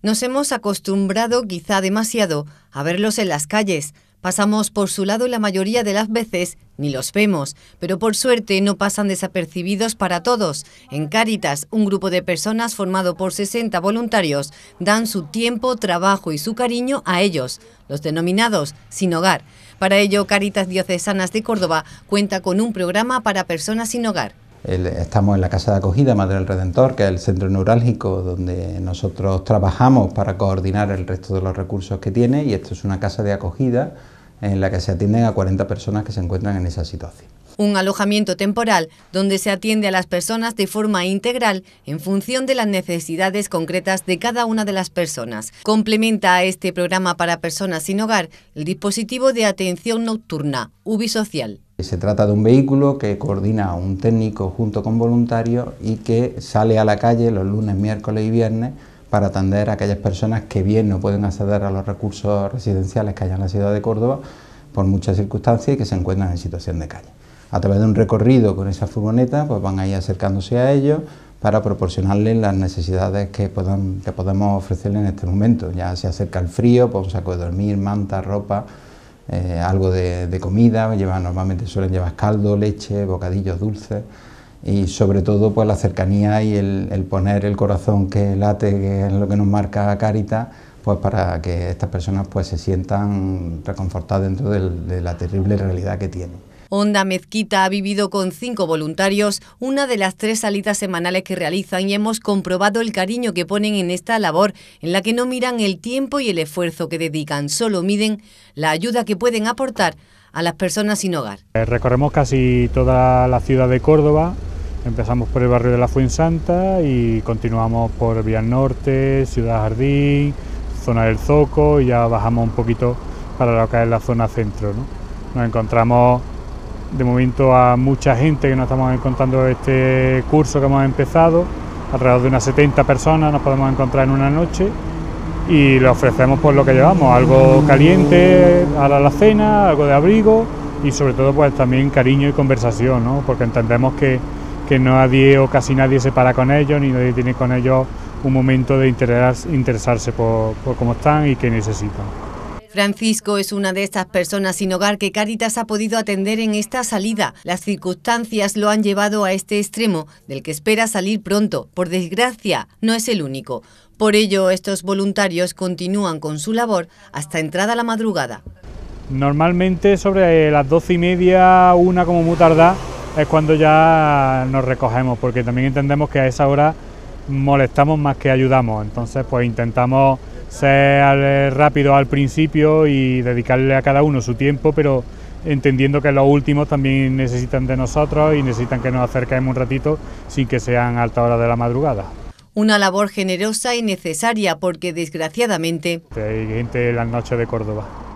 Nos hemos acostumbrado, quizá demasiado, a verlos en las calles. Pasamos por su lado la mayoría de las veces ni los vemos, pero por suerte no pasan desapercibidos para todos. En Cáritas, un grupo de personas formado por 60 voluntarios dan su tiempo, trabajo y su cariño a ellos, los denominados sin hogar. Para ello, Cáritas Diocesanas de Córdoba cuenta con un programa para personas sin hogar. Estamos en la Casa de Acogida Madre del Redentor, que es el centro neurálgico donde nosotros trabajamos para coordinar el resto de los recursos que tiene y esto es una casa de acogida en la que se atienden a 40 personas que se encuentran en esa situación. Un alojamiento temporal donde se atiende a las personas de forma integral en función de las necesidades concretas de cada una de las personas. Complementa a este programa para personas sin hogar el dispositivo de atención nocturna, Ubisocial. Se trata de un vehículo que coordina un técnico junto con voluntarios y que sale a la calle los lunes, miércoles y viernes para atender a aquellas personas que bien no pueden acceder a los recursos residenciales que hay en la ciudad de Córdoba por muchas circunstancias y que se encuentran en situación de calle. A través de un recorrido con esa furgoneta pues van a ir acercándose a ellos para proporcionarles las necesidades que, que podemos ofrecerles en este momento. Ya se acerca el frío, pues un saco de dormir, manta, ropa, eh, algo de, comida, normalmente suelen llevar caldo, leche, bocadillos dulces y sobre todo pues la cercanía y el, poner el corazón que late, que es lo que nos marca Carita, pues para que estas personas pues se sientan reconfortadas dentro de la terrible realidad que tienen. Onda Mezquita ha vivido con cinco voluntarios una de las tres salidas semanales que realizan y hemos comprobado el cariño que ponen en esta labor, en la que no miran el tiempo y el esfuerzo que dedican, solo miden la ayuda que pueden aportar a las personas sin hogar. Eh, recorremos casi toda la ciudad de Córdoba, empezamos por el barrio de la Fuensanta y continuamos por Vía Norte, Ciudad Jardín, zona del Zoco y ya bajamos un poquito para lo que es la zona centro. Nos encontramos de momento a mucha gente que nos estamos encontrando este curso que hemos empezado, alrededor de unas 70 personas nos podemos encontrar en una noche y le ofrecemos pues lo que llevamos, algo caliente a la cena, algo de abrigo y sobre todo pues también cariño y conversación, ¿no? porque entendemos que, que nadie o casi nadie se para con ellos ni nadie tiene con ellos un momento de interesarse por, por cómo están y qué necesitan. Francisco es una de estas personas sin hogar que Cáritas ha podido atender en esta salida. Las circunstancias lo han llevado a este extremo, del que espera salir pronto. Por desgracia, no es el único. Por ello, estos voluntarios continúan con su labor hasta entrada la madrugada. Normalmente sobre las doce y media, una como muy tardar, es cuando ya nos recogemos, porque también entendemos que a esa hora molestamos más que ayudamos. Entonces, pues intentamos ser rápido al principio y dedicarle a cada uno su tiempo, pero entendiendo que los últimos también necesitan de nosotros y necesitan que nos acerquemos un ratito sin que sean alta hora de la madrugada. Una labor generosa y necesaria porque desgraciadamente hay gente en las noches de Córdoba.